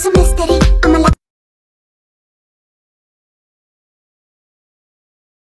Some mystery.